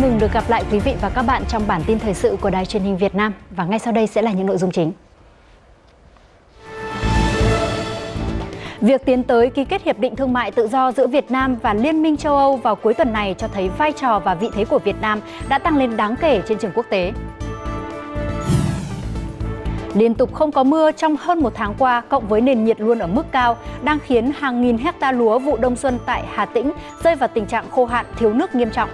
mừng được gặp lại quý vị và các bạn trong bản tin thời sự của Đài truyền hình Việt Nam và ngay sau đây sẽ là những nội dung chính. Việc tiến tới ký kết hiệp định thương mại tự do giữa Việt Nam và Liên minh châu Âu vào cuối tuần này cho thấy vai trò và vị thế của Việt Nam đã tăng lên đáng kể trên trường quốc tế. Liên tục không có mưa trong hơn một tháng qua, cộng với nền nhiệt luôn ở mức cao, đang khiến hàng nghìn hecta lúa vụ đông xuân tại Hà Tĩnh rơi vào tình trạng khô hạn thiếu nước nghiêm trọng.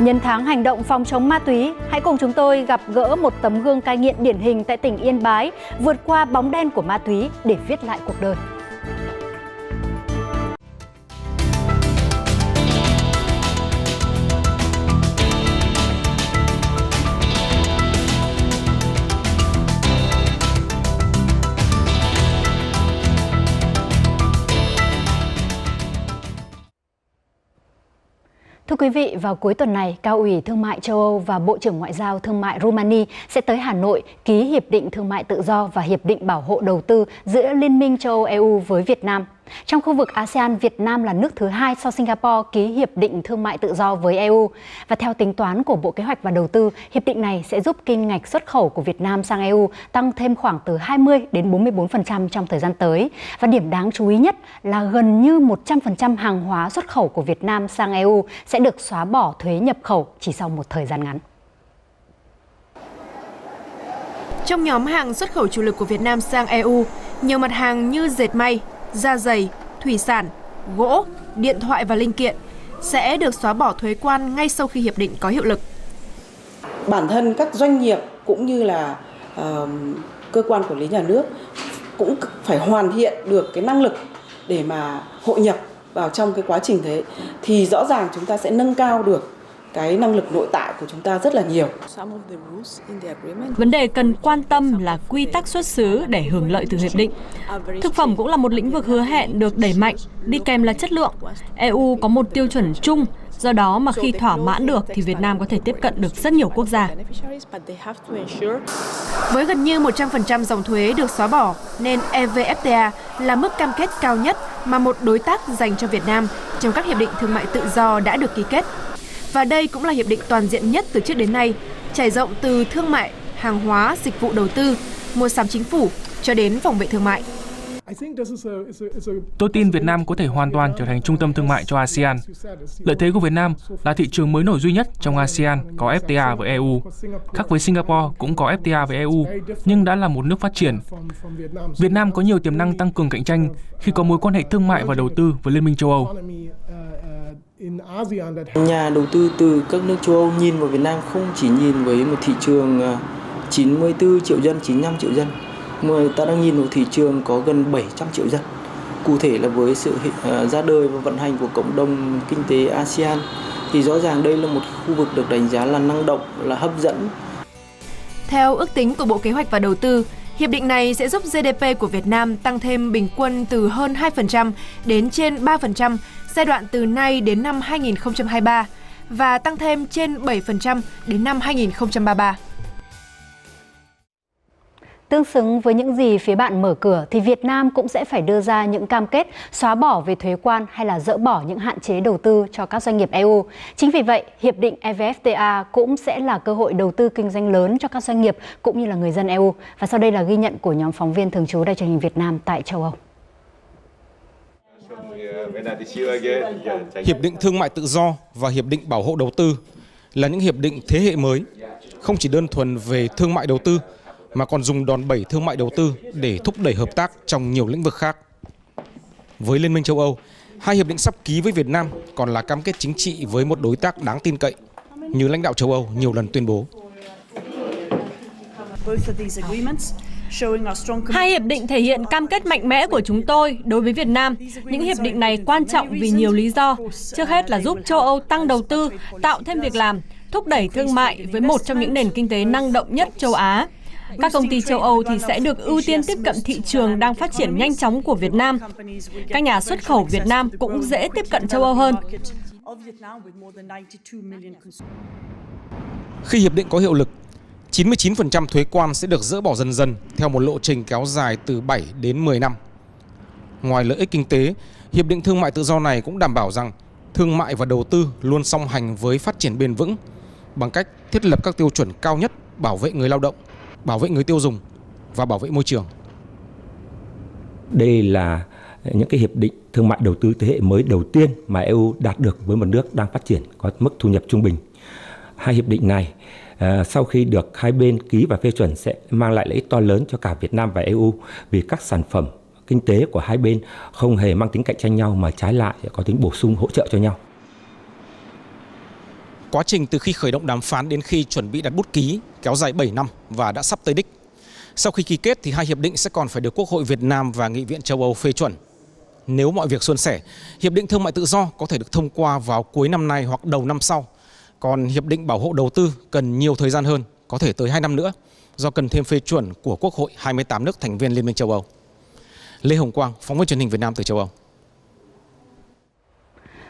Nhân tháng hành động phòng chống ma túy, hãy cùng chúng tôi gặp gỡ một tấm gương cai nghiện điển hình tại tỉnh Yên Bái, vượt qua bóng đen của ma túy để viết lại cuộc đời. Quý vị, vào cuối tuần này, Cao ủy Thương mại châu Âu và Bộ trưởng Ngoại giao Thương mại Romania sẽ tới Hà Nội ký Hiệp định Thương mại Tự do và Hiệp định Bảo hộ Đầu tư giữa Liên minh châu Âu EU với Việt Nam. Trong khu vực ASEAN, Việt Nam là nước thứ hai sau Singapore ký hiệp định thương mại tự do với EU. Và theo tính toán của Bộ Kế hoạch và Đầu tư, hiệp định này sẽ giúp kinh ngạch xuất khẩu của Việt Nam sang EU tăng thêm khoảng từ 20 đến 44% trong thời gian tới. Và điểm đáng chú ý nhất là gần như 100% hàng hóa xuất khẩu của Việt Nam sang EU sẽ được xóa bỏ thuế nhập khẩu chỉ sau một thời gian ngắn. Trong nhóm hàng xuất khẩu chủ lực của Việt Nam sang EU, nhiều mặt hàng như dệt may, da dày, thủy sản, gỗ, điện thoại và linh kiện sẽ được xóa bỏ thuế quan ngay sau khi hiệp định có hiệu lực. Bản thân các doanh nghiệp cũng như là uh, cơ quan quản lý nhà nước cũng phải hoàn thiện được cái năng lực để mà hội nhập vào trong cái quá trình thế thì rõ ràng chúng ta sẽ nâng cao được cái năng lực nội tại của chúng ta rất là nhiều. Vấn đề cần quan tâm là quy tắc xuất xứ để hưởng lợi từ hiệp định. Thực phẩm cũng là một lĩnh vực hứa hẹn được đẩy mạnh, đi kèm là chất lượng. EU có một tiêu chuẩn chung, do đó mà khi thỏa mãn được thì Việt Nam có thể tiếp cận được rất nhiều quốc gia. Với gần như 100% dòng thuế được xóa bỏ, nên EVFTA là mức cam kết cao nhất mà một đối tác dành cho Việt Nam trong các hiệp định thương mại tự do đã được ký kết. Và đây cũng là hiệp định toàn diện nhất từ trước đến nay, trải rộng từ thương mại, hàng hóa, dịch vụ đầu tư, mua sắm chính phủ cho đến phòng vệ thương mại. Tôi tin Việt Nam có thể hoàn toàn trở thành trung tâm thương mại cho ASEAN. Lợi thế của Việt Nam là thị trường mới nổi duy nhất trong ASEAN có FTA với EU. Khác với Singapore cũng có FTA với EU, nhưng đã là một nước phát triển. Việt Nam có nhiều tiềm năng tăng cường cạnh tranh khi có mối quan hệ thương mại và đầu tư với Liên minh châu Âu. Nhà đầu tư từ các nước châu Âu nhìn vào Việt Nam không chỉ nhìn với một thị trường 94 à, triệu dân, 95 triệu dân, mà ta đang nhìn vào thị trường có gần 700 triệu dân. Cụ thể là với sự à, ra đời và vận hành của cộng đồng kinh tế ASEAN thì rõ ràng đây là một khu vực được đánh giá là năng động, là hấp dẫn. Theo ước tính của Bộ Kế hoạch và Đầu tư, Hiệp định này sẽ giúp GDP của Việt Nam tăng thêm bình quân từ hơn 2% đến trên 3% giai đoạn từ nay đến năm 2023 và tăng thêm trên 7% đến năm 2033. Tương xứng với những gì phía bạn mở cửa thì Việt Nam cũng sẽ phải đưa ra những cam kết xóa bỏ về thuế quan hay là dỡ bỏ những hạn chế đầu tư cho các doanh nghiệp EU. Chính vì vậy, hiệp định EVFTA cũng sẽ là cơ hội đầu tư kinh doanh lớn cho các doanh nghiệp cũng như là người dân EU. Và sau đây là ghi nhận của nhóm phóng viên thường trú Đài truyền hình Việt Nam tại châu Âu. Hiệp định thương mại tự do và hiệp định bảo hộ đầu tư là những hiệp định thế hệ mới, không chỉ đơn thuần về thương mại đầu tư mà còn dùng đòn bẩy thương mại đầu tư để thúc đẩy hợp tác trong nhiều lĩnh vực khác. Với Liên minh châu Âu, hai hiệp định sắp ký với Việt Nam còn là cam kết chính trị với một đối tác đáng tin cậy, như lãnh đạo châu Âu nhiều lần tuyên bố. Hai hiệp định thể hiện cam kết mạnh mẽ của chúng tôi đối với Việt Nam. Những hiệp định này quan trọng vì nhiều lý do. Trước hết là giúp châu Âu tăng đầu tư, tạo thêm việc làm, thúc đẩy thương mại với một trong những nền kinh tế năng động nhất châu Á. Các công ty châu Âu thì sẽ được ưu tiên tiếp cận thị trường đang phát triển nhanh chóng của Việt Nam. Các nhà xuất khẩu Việt Nam cũng dễ tiếp cận châu Âu hơn. Khi hiệp định có hiệu lực, 99% thuế quan sẽ được dỡ bỏ dần dần theo một lộ trình kéo dài từ 7 đến 10 năm. Ngoài lợi ích kinh tế, hiệp định thương mại tự do này cũng đảm bảo rằng thương mại và đầu tư luôn song hành với phát triển bền vững bằng cách thiết lập các tiêu chuẩn cao nhất bảo vệ người lao động, bảo vệ người tiêu dùng và bảo vệ môi trường. Đây là những cái hiệp định thương mại đầu tư thế hệ mới đầu tiên mà EU đạt được với một nước đang phát triển có mức thu nhập trung bình. Hai hiệp định này à, sau khi được hai bên ký và phê chuẩn sẽ mang lại lợi ích to lớn cho cả Việt Nam và EU vì các sản phẩm kinh tế của hai bên không hề mang tính cạnh tranh nhau mà trái lại có tính bổ sung hỗ trợ cho nhau. Quá trình từ khi khởi động đàm phán đến khi chuẩn bị đặt bút ký kéo dài 7 năm và đã sắp tới đích. Sau khi ký kết thì hai hiệp định sẽ còn phải được Quốc hội Việt Nam và Nghị viện châu Âu phê chuẩn. Nếu mọi việc suôn sẻ, hiệp định thương mại tự do có thể được thông qua vào cuối năm nay hoặc đầu năm sau. Còn hiệp định bảo hộ đầu tư cần nhiều thời gian hơn, có thể tới 2 năm nữa, do cần thêm phê chuẩn của Quốc hội 28 nước thành viên Liên minh châu Âu. Lê Hồng Quang, phóng viên truyền hình Việt Nam từ châu Âu.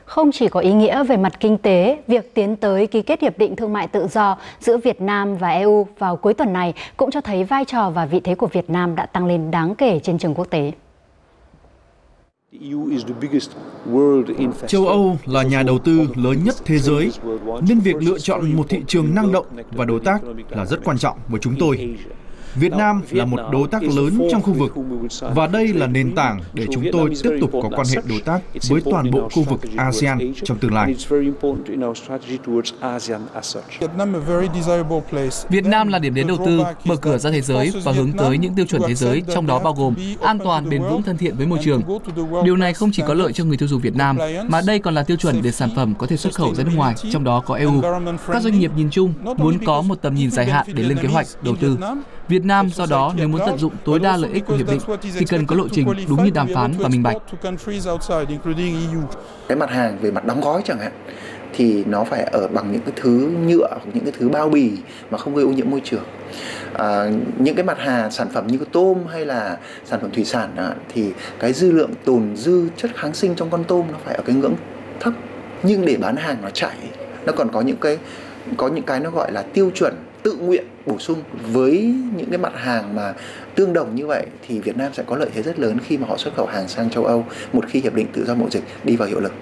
Không chỉ có ý nghĩa về mặt kinh tế, việc tiến tới ký kết hiệp định thương mại tự do giữa Việt Nam và EU vào cuối tuần này cũng cho thấy vai trò và vị thế của Việt Nam đã tăng lên đáng kể trên trường quốc tế. Châu Âu là nhà đầu tư lớn nhất thế giới, nên việc lựa chọn một thị trường năng động và đối tác là rất quan trọng với chúng tôi. Việt Nam là một đối tác lớn trong khu vực và đây là nền tảng để chúng tôi tiếp tục có quan hệ đối tác với toàn bộ khu vực ASEAN trong tương lai. Việt Nam là điểm đến đầu tư, mở cửa ra thế giới và hướng tới những tiêu chuẩn thế giới, trong đó bao gồm an toàn, bền vững, thân thiện với môi trường. Điều này không chỉ có lợi cho người tiêu dùng Việt Nam, mà đây còn là tiêu chuẩn để sản phẩm có thể xuất khẩu ra nước ngoài, trong đó có EU. Các doanh nghiệp nhìn chung muốn có một tầm nhìn dài hạn để lên kế hoạch đầu tư. Việt Việt Nam do đó nếu muốn tận dụng tối đa lợi ích của hiệp định thì cần có lộ trình đúng như đàm phán và minh bạch. Cái mặt hàng về mặt đóng gói chẳng hạn thì nó phải ở bằng những cái thứ nhựa hoặc những cái thứ bao bì mà không gây ô nhiễm môi trường à, những cái mặt hàng sản phẩm như tôm hay là sản phẩm thủy sản à, thì cái dư lượng tồn dư chất kháng sinh trong con tôm nó phải ở cái ngưỡng thấp nhưng để bán hàng nó chạy nó còn có những cái có những cái nó gọi là tiêu chuẩn tự nguyện bổ sung với những cái mặt hàng mà tương đồng như vậy thì Việt Nam sẽ có lợi thế rất lớn khi mà họ xuất khẩu hàng sang châu Âu một khi hiệp định tự do mậu dịch đi vào hiệu lực.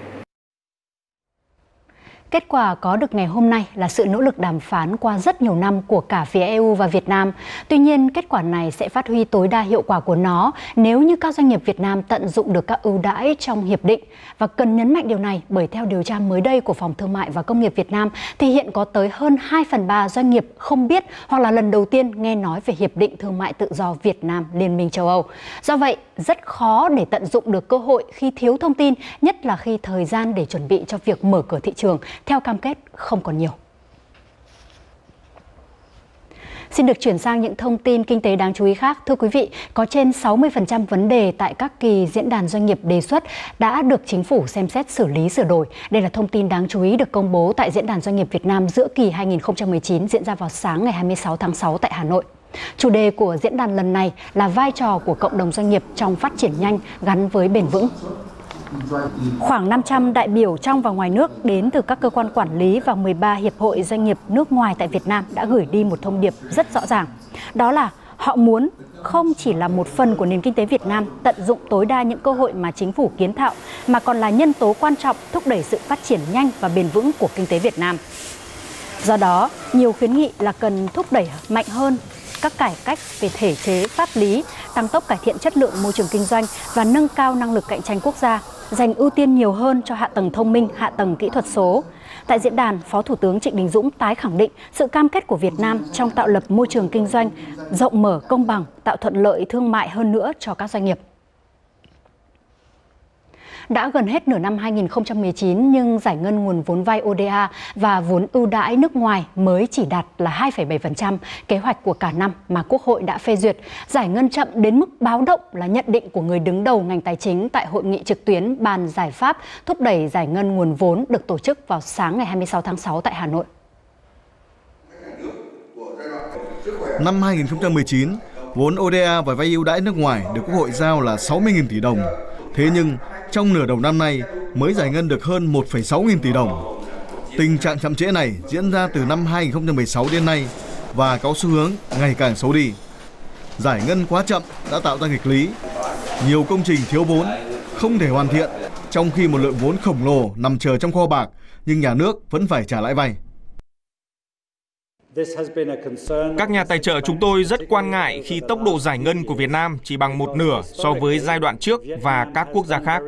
Kết quả có được ngày hôm nay là sự nỗ lực đàm phán qua rất nhiều năm của cả phía EU và Việt Nam. Tuy nhiên, kết quả này sẽ phát huy tối đa hiệu quả của nó nếu như các doanh nghiệp Việt Nam tận dụng được các ưu đãi trong hiệp định. Và cần nhấn mạnh điều này bởi theo điều tra mới đây của Phòng Thương mại và Công nghiệp Việt Nam thì hiện có tới hơn 2 phần 3 doanh nghiệp không biết hoặc là lần đầu tiên nghe nói về Hiệp định Thương mại Tự do Việt Nam Liên minh châu Âu. Do vậy, rất khó để tận dụng được cơ hội khi thiếu thông tin, nhất là khi thời gian để chuẩn bị cho việc mở cửa thị trường theo cam kết không còn nhiều. Xin được chuyển sang những thông tin kinh tế đáng chú ý khác. Thưa quý vị, có trên 60% vấn đề tại các kỳ diễn đàn doanh nghiệp đề xuất đã được chính phủ xem xét xử lý sửa đổi. Đây là thông tin đáng chú ý được công bố tại Diễn đàn Doanh nghiệp Việt Nam giữa kỳ 2019 diễn ra vào sáng ngày 26 tháng 6 tại Hà Nội. Chủ đề của diễn đàn lần này là vai trò của cộng đồng doanh nghiệp trong phát triển nhanh gắn với bền vững. Khoảng 500 đại biểu trong và ngoài nước đến từ các cơ quan quản lý và 13 hiệp hội doanh nghiệp nước ngoài tại Việt Nam đã gửi đi một thông điệp rất rõ ràng. Đó là họ muốn không chỉ là một phần của nền kinh tế Việt Nam tận dụng tối đa những cơ hội mà chính phủ kiến tạo mà còn là nhân tố quan trọng thúc đẩy sự phát triển nhanh và bền vững của kinh tế Việt Nam. Do đó, nhiều khuyến nghị là cần thúc đẩy mạnh hơn các cải cách về thể chế, pháp lý, tăng tốc cải thiện chất lượng môi trường kinh doanh và nâng cao năng lực cạnh tranh quốc gia, dành ưu tiên nhiều hơn cho hạ tầng thông minh, hạ tầng kỹ thuật số. Tại diễn đàn, Phó Thủ tướng Trịnh Đình Dũng tái khẳng định sự cam kết của Việt Nam trong tạo lập môi trường kinh doanh rộng mở, công bằng, tạo thuận lợi thương mại hơn nữa cho các doanh nghiệp. Đã gần hết nửa năm 2019 nhưng giải ngân nguồn vốn vay ODA và vốn ưu đãi nước ngoài mới chỉ đạt là 2,7% kế hoạch của cả năm mà Quốc hội đã phê duyệt. Giải ngân chậm đến mức báo động là nhận định của người đứng đầu ngành tài chính tại hội nghị trực tuyến bàn giải pháp thúc đẩy giải ngân nguồn vốn được tổ chức vào sáng ngày 26 tháng 6 tại Hà Nội. Năm 2019, vốn ODA và vay ưu đãi nước ngoài được Quốc hội giao là 60.000 tỷ đồng. Thế nhưng, trong nửa đầu năm nay mới giải ngân được hơn 1,6 nghìn tỷ đồng. Tình trạng chậm trễ này diễn ra từ năm 2016 đến nay và có xu hướng ngày càng xấu đi. Giải ngân quá chậm đã tạo ra nghịch lý. Nhiều công trình thiếu vốn, không thể hoàn thiện trong khi một lượng vốn khổng lồ nằm chờ trong kho bạc nhưng nhà nước vẫn phải trả lãi vay. Các nhà tài trợ chúng tôi rất quan ngại khi tốc độ giải ngân của Việt Nam chỉ bằng một nửa so với giai đoạn trước và các quốc gia khác.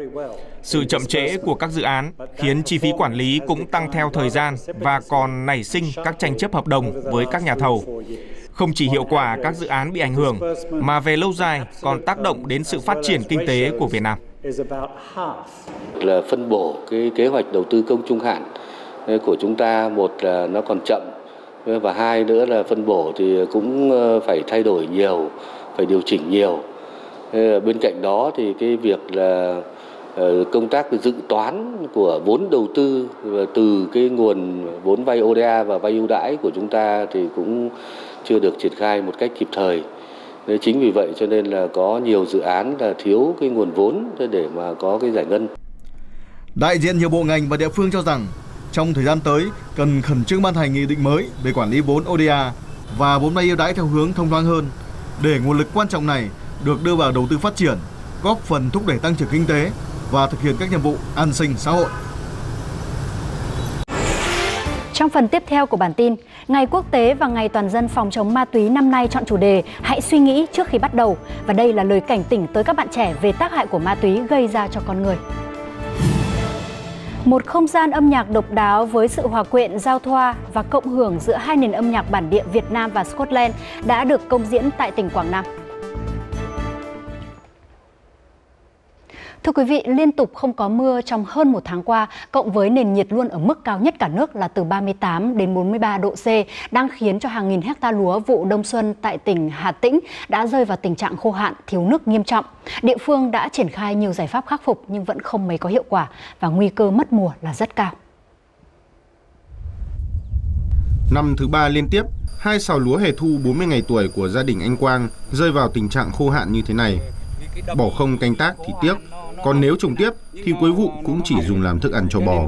Sự chậm trễ của các dự án khiến chi phí quản lý cũng tăng theo thời gian và còn nảy sinh các tranh chấp hợp đồng với các nhà thầu. Không chỉ hiệu quả các dự án bị ảnh hưởng, mà về lâu dài còn tác động đến sự phát triển kinh tế của Việt Nam. Là phân bổ cái kế hoạch đầu tư công trung hạn của chúng ta, một là nó còn chậm Ờ, và hai nữa là phân bổ thì cũng ờ, phải thay đổi nhiều, phải điều chỉnh nhiều. Ờ, bên cạnh đó thì cái việc là công tác dự toán của vốn đầu tư từ cái nguồn vốn vay ODA và vay ưu đãi của chúng ta thì cũng chưa được triển khai một cách kịp thời. Chính vì vậy cho nên là có nhiều dự án là thiếu cái nguồn vốn để mà có cái giải ngân. Đại diện nhiều bộ ngành và địa phương cho rằng trong thời gian tới cần khẩn trương ban hành nghị định mới về quản lý vốn ODA và vốn vay ưu đãi theo hướng thông thoáng hơn để nguồn lực quan trọng này được đưa vào đầu tư phát triển, góp phần thúc đẩy tăng trưởng kinh tế và thực hiện các nhiệm vụ an sinh xã hội. Trong phần tiếp theo của bản tin, Ngày Quốc tế và Ngày Toàn dân phòng chống ma túy năm nay chọn chủ đề Hãy suy nghĩ trước khi bắt đầu. Và đây là lời cảnh tỉnh tới các bạn trẻ về tác hại của ma túy gây ra cho con người. Một không gian âm nhạc độc đáo với sự hòa quyện, giao thoa và cộng hưởng giữa hai nền âm nhạc bản địa Việt Nam và Scotland đã được công diễn tại tỉnh Quảng Nam. Thưa quý vị, liên tục không có mưa trong hơn một tháng qua, cộng với nền nhiệt luôn ở mức cao nhất cả nước là từ 38 đến 43 độ C, đang khiến cho hàng nghìn hecta lúa vụ đông xuân tại tỉnh Hà Tĩnh đã rơi vào tình trạng khô hạn, thiếu nước nghiêm trọng. Địa phương đã triển khai nhiều giải pháp khắc phục nhưng vẫn không mấy có hiệu quả và nguy cơ mất mùa là rất cao. Năm thứ ba liên tiếp, hai sào lúa hè thu 40 ngày tuổi của gia đình anh Quang rơi vào tình trạng khô hạn như thế này. Bỏ không canh tác thì tiếc, còn nếu trồng tiếp thì cuối vụ cũng chỉ dùng làm thức ăn cho bò.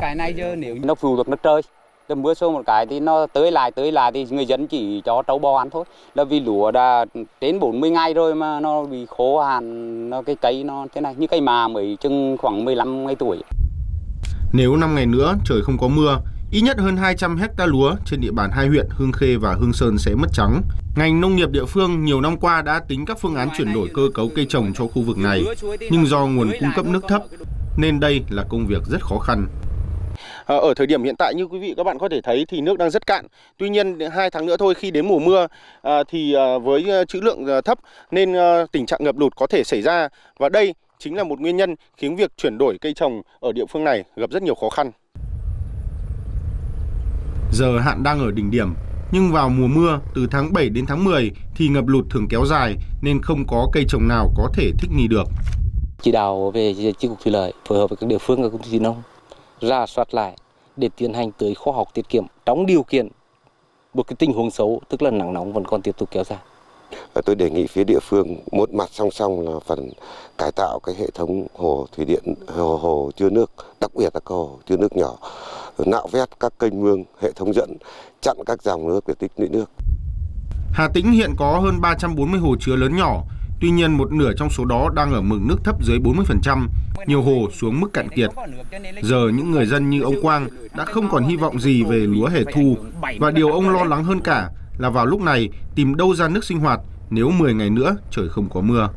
Nó phụ thuộc nước trời. Tầm mưa xuống một cái thì nó tới lại tới lại thì người dân chỉ cho trâu bò ăn thôi. Là vì lúa đã đến 40 ngày rồi mà nó bị khô hạn, nó cái cây nó thế này như cây mà mới chừng khoảng 15 ngày tuổi. Nếu 5 ngày nữa trời không có mưa, ít nhất hơn 200 hecta lúa trên địa bàn hai huyện Hương Khê và Hương Sơn sẽ mất trắng. Ngành nông nghiệp địa phương nhiều năm qua đã tính các phương án chuyển đổi cơ cấu cây trồng cho khu vực này, nhưng do nguồn cung cấp nước thấp nên đây là công việc rất khó khăn. À, ở thời điểm hiện tại như quý vị các bạn có thể thấy thì nước đang rất cạn. Tuy nhiên hai tháng nữa thôi khi đến mùa mưa à, thì à, với trữ lượng thấp nên tình trạng ngập lụt có thể xảy ra và đây chính là một nguyên nhân khiến việc chuyển đổi cây trồng ở địa phương này gặp rất nhiều khó khăn. Giờ hạn đang ở đỉnh điểm, nhưng vào mùa mưa từ tháng 7 đến tháng 10 thì ngập lụt thường kéo dài nên không có cây trồng nào có thể thích nghi được. Chỉ đạo về chi cục thủy lợi phối hợp với các địa phương và công ty thủy nông ra soát lại để tiến hành tới khoa học tiết kiệm trong điều kiện một cái tình huống xấu tức là nắng nóng vẫn còn tiếp tục kéo dài. Tôi đề nghị phía địa phương một mặt song song là phần cải tạo cái hệ thống hồ thủy điện hồ hồ chứa nước, đặc biệt là các hồ chứa nước nhỏ nạo vét các kênh mương, hệ thống dẫn, chặn các dòng nước để tích lũy nước. Hà Tĩnh hiện có hơn 340 hồ chứa lớn nhỏ, tuy nhiên một nửa trong số đó đang ở mực nước thấp dưới 40%, nhiều hồ xuống mức cạn kiệt. Giờ những người dân như ông Quang đã không còn hy vọng gì về lúa hè thu và điều ông lo lắng hơn cả là vào lúc này tìm đâu ra nước sinh hoạt nếu 10 ngày nữa trời không có mưa.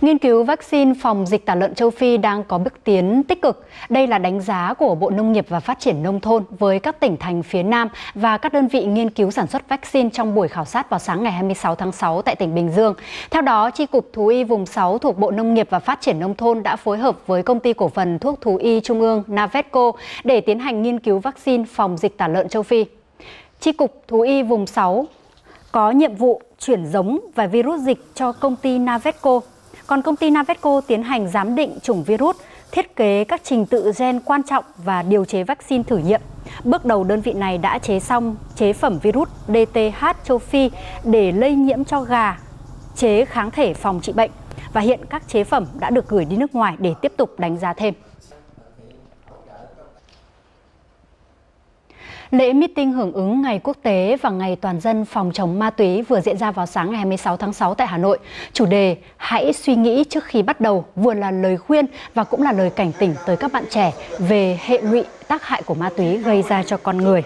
Nghiên cứu vaccine phòng dịch tả lợn châu Phi đang có bước tiến tích cực. Đây là đánh giá của Bộ Nông nghiệp và Phát triển Nông thôn với các tỉnh thành phía Nam và các đơn vị nghiên cứu sản xuất vaccine trong buổi khảo sát vào sáng ngày 26 tháng 6 tại tỉnh Bình Dương. Theo đó, tri cục Thú y vùng 6 thuộc Bộ Nông nghiệp và Phát triển Nông thôn đã phối hợp với Công ty Cổ phần Thuốc Thú y Trung ương Navetco để tiến hành nghiên cứu vaccine phòng dịch tả lợn châu Phi. Tri cục Thú y vùng 6 có nhiệm vụ chuyển giống và virus dịch cho công ty Navetco còn công ty Navetco tiến hành giám định chủng virus, thiết kế các trình tự gen quan trọng và điều chế vaccine thử nghiệm. Bước đầu đơn vị này đã chế xong chế phẩm virus DTH châu Phi để lây nhiễm cho gà, chế kháng thể phòng trị bệnh và hiện các chế phẩm đã được gửi đi nước ngoài để tiếp tục đánh giá thêm. Lễ meeting hưởng ứng Ngày Quốc tế và Ngày Toàn dân phòng chống ma túy vừa diễn ra vào sáng ngày 26 tháng 6 tại Hà Nội. Chủ đề Hãy suy nghĩ trước khi bắt đầu vừa là lời khuyên và cũng là lời cảnh tỉnh tới các bạn trẻ về hệ lụy tác hại của ma túy gây ra cho con người.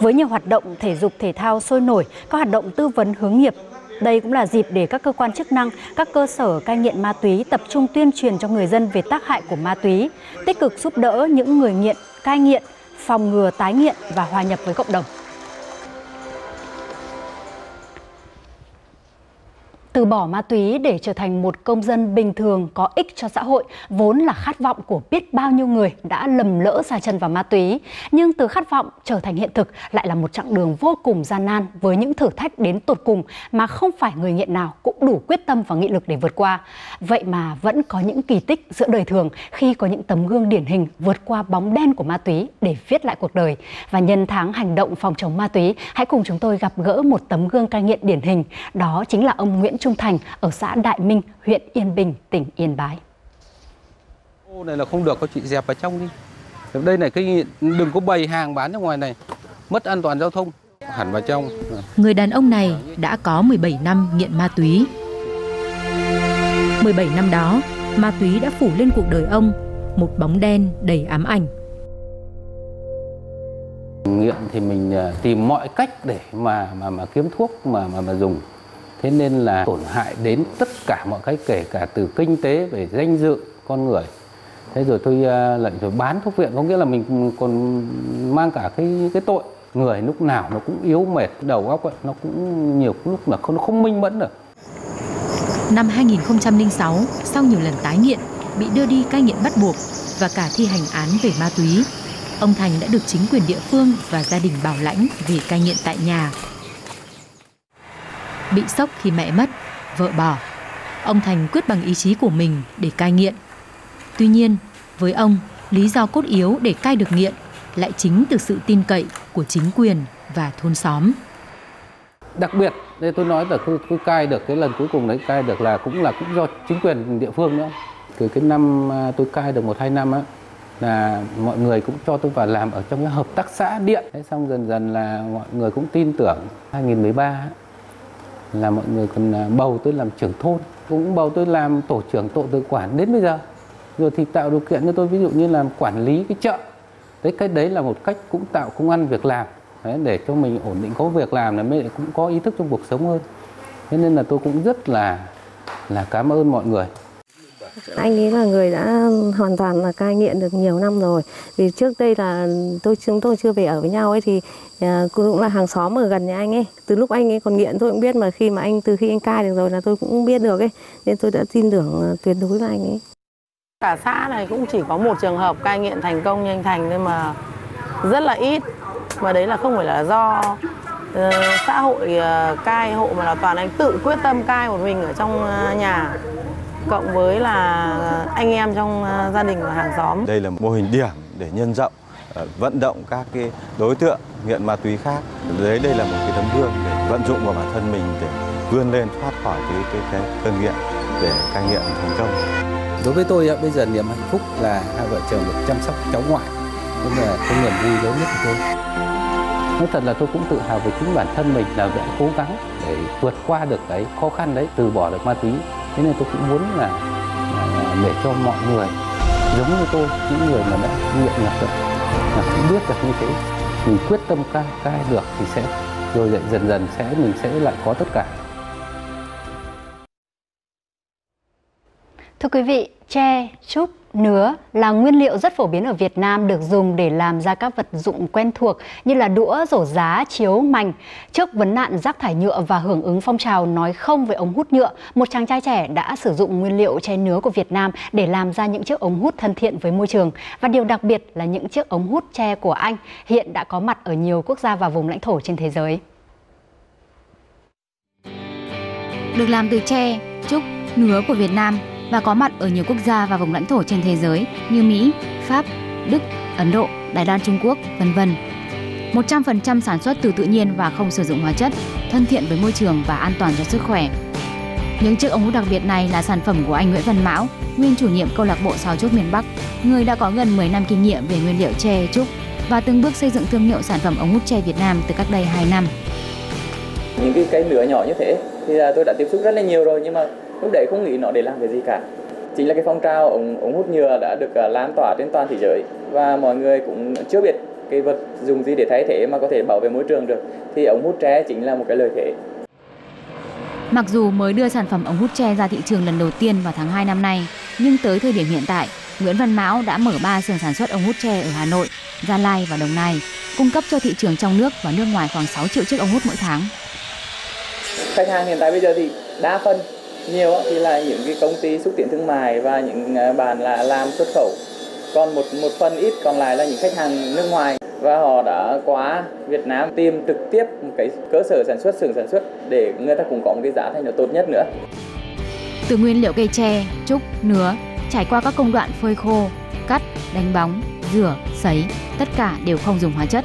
Với nhiều hoạt động thể dục thể thao sôi nổi, các hoạt động tư vấn hướng nghiệp, đây cũng là dịp để các cơ quan chức năng, các cơ sở cai nghiện ma túy tập trung tuyên truyền cho người dân về tác hại của ma túy, tích cực giúp đỡ những người nghiện, cai nghiện, phòng ngừa tái nghiện và hòa nhập với cộng đồng. Từ bỏ ma túy để trở thành một công dân bình thường có ích cho xã hội vốn là khát vọng của biết bao nhiêu người đã lầm lỡ xa chân vào ma túy. Nhưng từ khát vọng trở thành hiện thực lại là một chặng đường vô cùng gian nan với những thử thách đến tột cùng mà không phải người nghiện nào cũng đủ quyết tâm và nghị lực để vượt qua. Vậy mà vẫn có những kỳ tích giữa đời thường khi có những tấm gương điển hình vượt qua bóng đen của ma túy để viết lại cuộc đời. Và nhân tháng hành động phòng chống ma túy, hãy cùng chúng tôi gặp gỡ một tấm gương cai nghiện điển hình. Đó chính là ông Nguyễn Trung Thành ở xã Đại Minh, huyện Yên Bình, tỉnh Yên Bái. Ô này là không được, có chị dẹp vào trong đi. Đây này cái đừng có bày hàng bán ra ngoài này, mất an toàn giao thông. Hẳn vào trong. Người đàn ông này đã có 17 năm nghiện ma túy. 17 năm đó, ma túy đã phủ lên cuộc đời ông một bóng đen đầy ám ảnh. Nghiện thì mình à, tìm mọi cách để mà mà mà kiếm thuốc mà mà mà dùng thế nên là tổn hại đến tất cả mọi cái kể cả từ kinh tế về danh dự con người. Thế rồi tôi à, uh, lệnh rồi bán thuốc viện có nghĩa là mình còn mang cả cái cái tội. Người lúc nào nó cũng yếu mệt đầu óc ấy, nó cũng nhiều lúc là không nó không minh mẫn được. Năm 2006, sau nhiều lần tái nghiện, bị đưa đi cai nghiện bắt buộc và cả thi hành án về ma túy, ông Thành đã được chính quyền địa phương và gia đình bảo lãnh về cai nghiện tại nhà bị sốc khi mẹ mất, vợ bỏ. Ông Thành quyết bằng ý chí của mình để cai nghiện. Tuy nhiên, với ông, lý do cốt yếu để cai được nghiện lại chính từ sự tin cậy của chính quyền và thôn xóm. Đặc biệt, đây tôi nói là tôi, tôi cai được cái lần cuối cùng đấy cai được là cũng là cũng do chính quyền địa phương nữa. Từ cái năm à, tôi cai được một hai năm á là mọi người cũng cho tôi vào làm ở trong cái hợp tác xã điện. Thế xong dần dần là mọi người cũng tin tưởng. 2013 là mọi người còn à, bầu tôi làm trưởng thôn cũng bầu tôi làm tổ trưởng tổ tự quản đến bây giờ. Rồi thì tạo điều kiện cho tôi ví dụ như làm quản lý cái chợ. Đấy cái đấy là một cách cũng tạo công ăn việc làm đấy, để cho mình ổn định có việc làm là mới cũng có ý thức trong cuộc sống hơn. Thế nên là tôi cũng rất là là cảm ơn mọi người anh ấy là người đã hoàn toàn là cai nghiện được nhiều năm rồi. Vì trước đây là tôi chúng tôi chưa về ở với nhau ấy thì à, cũng là hàng xóm ở gần nhà anh ấy. Từ lúc anh ấy còn nghiện tôi cũng biết mà khi mà anh từ khi anh cai được rồi là tôi cũng biết được ấy. Nên tôi đã tin tưởng à, tuyệt đối với anh ấy. Cả xã này cũng chỉ có một trường hợp cai nghiện thành công như anh Thành nhưng mà rất là ít. Mà đấy là không phải là do uh, xã hội uh, cai hộ mà là toàn anh tự quyết tâm cai một mình ở trong uh, nhà cộng với là anh em trong ờ, gia đình và hàng xóm. Đây là mô hình điểm để nhân rộng ờ, vận động các cái đối tượng nghiện ma túy khác. Đấy đây là một cái tấm gương để vận dụng vào bản thân mình để vươn lên thoát khỏi cái cái, cái cơn nghiện để cai nghiện thành công. Đối với tôi bây giờ niềm hạnh phúc là hai vợ chồng được chăm sóc cháu ngoại, cũng là cái niềm vui lớn nhất của tôi. Nói thật là tôi cũng tự hào về chính bản thân mình là đã cố gắng để vượt qua được cái khó khăn đấy, từ bỏ được ma túy thế nên tôi cũng muốn là, là để cho mọi người giống như tôi những người mà đã nghiện ngập rồi là cũng biết được như thế mình quyết tâm cai cai được thì sẽ rồi dần dần sẽ mình sẽ lại có tất cả. Thưa quý vị, tre, trúc, nứa là nguyên liệu rất phổ biến ở Việt Nam được dùng để làm ra các vật dụng quen thuộc như là đũa, rổ giá, chiếu, mành. Trước vấn nạn rác thải nhựa và hưởng ứng phong trào nói không với ống hút nhựa, một chàng trai trẻ đã sử dụng nguyên liệu tre nứa của Việt Nam để làm ra những chiếc ống hút thân thiện với môi trường. Và điều đặc biệt là những chiếc ống hút tre của anh hiện đã có mặt ở nhiều quốc gia và vùng lãnh thổ trên thế giới. Được làm từ tre, trúc, nứa của Việt Nam và có mặt ở nhiều quốc gia và vùng lãnh thổ trên thế giới như Mỹ, Pháp, Đức, Ấn Độ, Đài Loan Trung Quốc, vân vân. 100% sản xuất từ tự nhiên và không sử dụng hóa chất, thân thiện với môi trường và an toàn cho sức khỏe. Những chiếc ống hút đặc biệt này là sản phẩm của anh Nguyễn Văn Mão, nguyên chủ nhiệm câu lạc bộ sáo trúc miền Bắc, người đã có gần 10 năm kinh nghiệm về nguyên liệu tre trúc. và từng bước xây dựng thương hiệu sản phẩm ống hút tre Việt Nam từ cách đây 2 năm. Những cái cây lửa nhỏ như thế thì tôi đã tiếp xúc rất là nhiều rồi nhưng mà lúc đấy không nghĩ nó để làm cái gì cả. Chính là cái phong trào ống, ống hút nhựa đã được à, lan tỏa trên toàn thế giới và mọi người cũng chưa biết cái vật dùng gì để thay thế mà có thể bảo vệ môi trường được thì ống hút tre chính là một cái lợi thế. Mặc dù mới đưa sản phẩm ống hút tre ra thị trường lần đầu tiên vào tháng 2 năm nay, nhưng tới thời điểm hiện tại, Nguyễn Văn Mão đã mở 3 xưởng sản xuất ống hút tre ở Hà Nội, Gia Lai và Đồng Nai, cung cấp cho thị trường trong nước và nước ngoài khoảng 6 triệu chiếc ống hút mỗi tháng. Khách hàng hiện tại bây giờ thì đa phần nhiều thì là những cái công ty xúc tiến thương mại và những bàn bạn là làm xuất khẩu. Còn một một phần ít còn lại là những khách hàng nước ngoài và họ đã qua Việt Nam tìm trực tiếp một cái cơ sở sản xuất xưởng sản xuất để người ta cũng có một cái giá thành nó tốt nhất nữa. Từ nguyên liệu cây tre, trúc, nứa trải qua các công đoạn phơi khô, cắt, đánh bóng, rửa, sấy, tất cả đều không dùng hóa chất.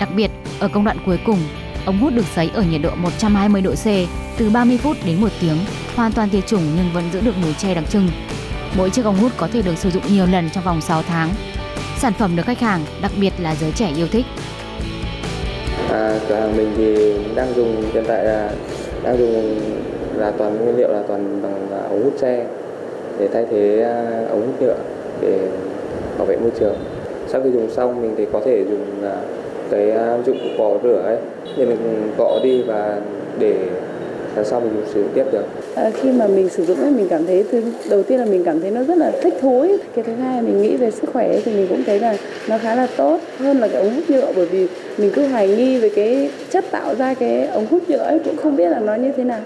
Đặc biệt, ở công đoạn cuối cùng, ống hút được sấy ở nhiệt độ 120 độ C từ 30 phút đến 1 tiếng, hoàn toàn tiệt chủng nhưng vẫn giữ được mùi tre đặc trưng. Mỗi chiếc ống hút có thể được sử dụng nhiều lần trong vòng 6 tháng. Sản phẩm được khách hàng, đặc biệt là giới trẻ yêu thích. À, cửa hàng mình thì đang dùng hiện tại là đang dùng là toàn nguyên liệu là toàn bằng à, ống hút tre để thay thế à, ống hút nhựa để bảo vệ môi trường sau khi dùng xong mình thì có thể dùng à, cái dụng cụ cỏ rửa ấy để mình cọ đi và để lần sau mình sử dụng tiếp được à, khi mà mình sử dụng ấy mình cảm thấy thứ đầu tiên là mình cảm thấy nó rất là thích thú ấy. cái thứ hai mình nghĩ về sức khỏe ấy, thì mình cũng thấy là nó khá là tốt hơn là cái ống hút nhựa bởi vì mình cứ hoài nghi về cái chất tạo ra cái ống hút nhựa ấy cũng không biết là nó như thế nào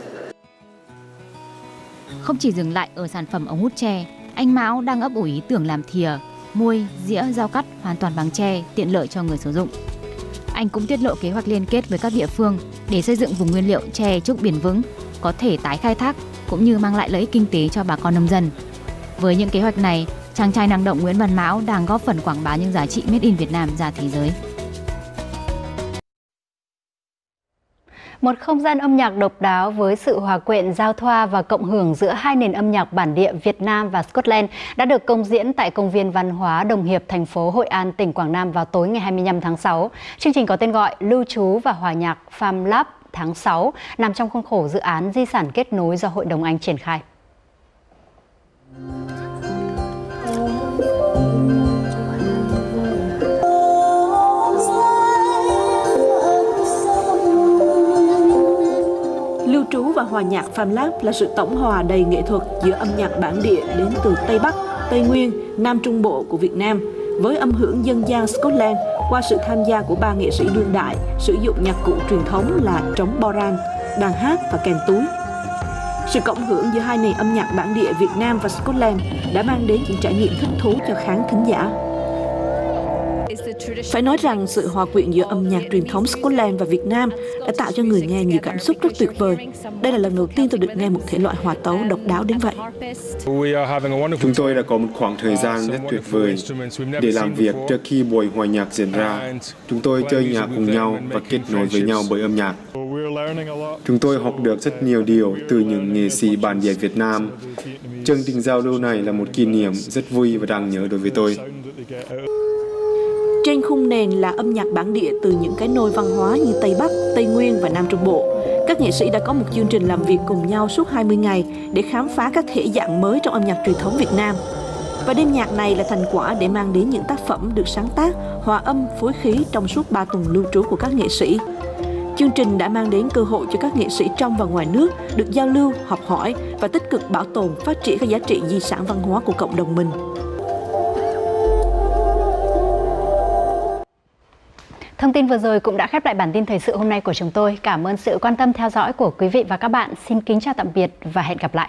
không chỉ dừng lại ở sản phẩm ống hút tre, anh Mão đang ấp ủ ý tưởng làm thìa, muôi, dĩa, dao cắt hoàn toàn bằng tre, tiện lợi cho người sử dụng. Anh cũng tiết lộ kế hoạch liên kết với các địa phương để xây dựng vùng nguyên liệu chè trúc biển vững, có thể tái khai thác cũng như mang lại lợi ích kinh tế cho bà con nông dân. Với những kế hoạch này, chàng trai năng động Nguyễn Văn Mão đang góp phần quảng bá những giá trị Made in Việt Nam ra thế giới. Một không gian âm nhạc độc đáo với sự hòa quyện giao thoa và cộng hưởng giữa hai nền âm nhạc bản địa Việt Nam và Scotland đã được công diễn tại công viên văn hóa Đồng Hiệp, thành phố Hội An, tỉnh Quảng Nam vào tối ngày 25 tháng 6. Chương trình có tên gọi Lưu trú và hòa nhạc Farm Lab tháng 6 nằm trong khuôn khổ dự án di sản kết nối do Hội đồng Anh triển khai. Trú và hòa nhạc Farm Lab là sự tổng hòa đầy nghệ thuật giữa âm nhạc bản địa đến từ Tây Bắc, Tây Nguyên, Nam Trung Bộ của Việt Nam với âm hưởng dân gian Scotland qua sự tham gia của ba nghệ sĩ đương đại sử dụng nhạc cụ truyền thống là trống boran, đàn hát và kèn túi. Sự cộng hưởng giữa hai nền âm nhạc bản địa Việt Nam và Scotland đã mang đến những trải nghiệm thích thú cho khán thính giả. Phải nói rằng sự hòa quyện giữa âm nhạc truyền thống Scotland và Việt Nam đã tạo cho người nghe nhiều cảm xúc rất tuyệt vời. Đây là lần đầu tiên tôi được nghe một thể loại hòa tấu độc đáo đến vậy. Chúng tôi đã có một khoảng thời gian rất tuyệt vời để làm việc trước khi buổi hòa nhạc diễn ra. Chúng tôi chơi nhạc cùng nhau và kết nối với nhau bởi âm nhạc. Chúng tôi học được rất nhiều điều từ những nghệ sĩ bản địa Việt Nam. Chương trình giao lưu này là một kỷ niệm rất vui và đáng nhớ đối với tôi. Trên khung nền là âm nhạc bản địa từ những cái nôi văn hóa như Tây Bắc, Tây Nguyên và Nam Trung Bộ. Các nghệ sĩ đã có một chương trình làm việc cùng nhau suốt 20 ngày để khám phá các thể dạng mới trong âm nhạc truyền thống Việt Nam. Và đêm nhạc này là thành quả để mang đến những tác phẩm được sáng tác, hòa âm, phối khí trong suốt 3 tuần lưu trú của các nghệ sĩ. Chương trình đã mang đến cơ hội cho các nghệ sĩ trong và ngoài nước được giao lưu, học hỏi và tích cực bảo tồn, phát triển các giá trị di sản văn hóa của cộng đồng mình. Thông tin vừa rồi cũng đã khép lại bản tin thời sự hôm nay của chúng tôi. Cảm ơn sự quan tâm theo dõi của quý vị và các bạn. Xin kính chào tạm biệt và hẹn gặp lại.